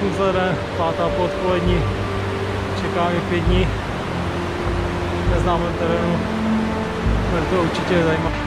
o půlce den, pátá po odpolední, čeká mě pět dní v neznámém terénu, bude to určitě zajímavé.